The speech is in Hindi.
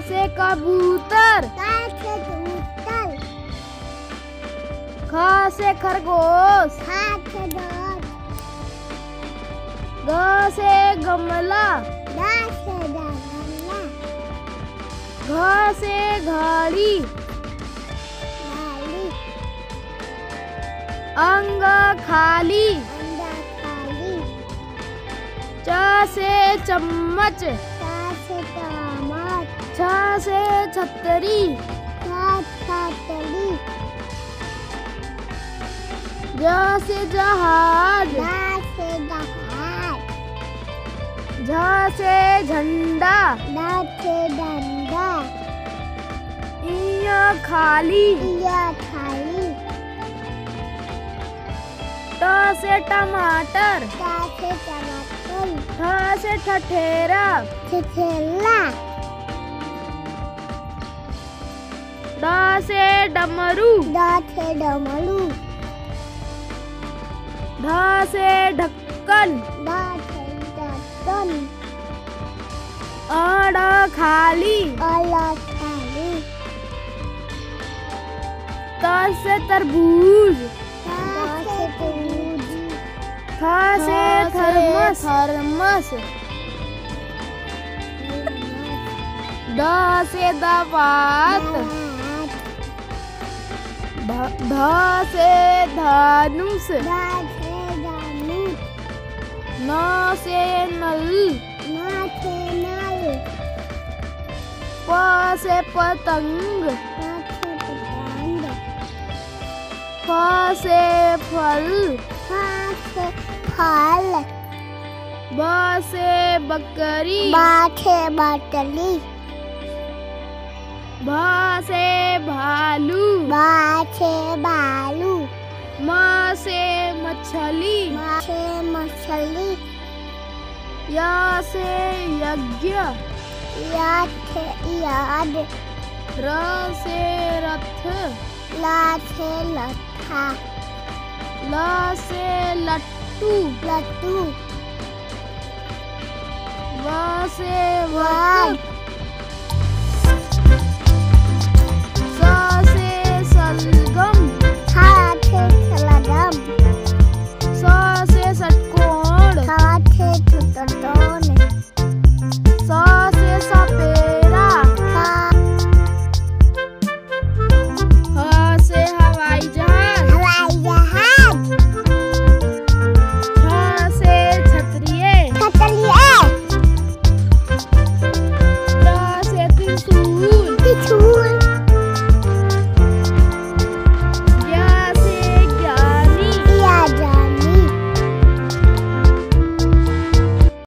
से कबूतर। कबूतर ख से खरगोश। खा से ग से गमला। से गमला घ से घड़ी। अंग खाली। च से चम्मच। से टमाट छ से छतरी। छतरी ज से जहाज़। से जहाज़। झ से झंडा। से डंडा इय खाली। या थाली ट से टमाटर। का से टमाटर। ठ से ठठेरा। छिछेला ड से डमरू दा से डमरू ढ से ढक्कन दा से ढक्कन अड़ खाली अला थाली त से तरबूज से तरबूज थ से थर्मस थर्मस ड से दवात ध से धनुष न से नल। ना से नल। प से पतंग। फ से फल। से फल। ब से बकरी। बा से बाटली भ से भालू। बा से बालू म से मछली। मा से मछली। य से यज्ञ। या से याद। र से रथ। ला से लठा ल से लट्टू। लट्टू। व से वट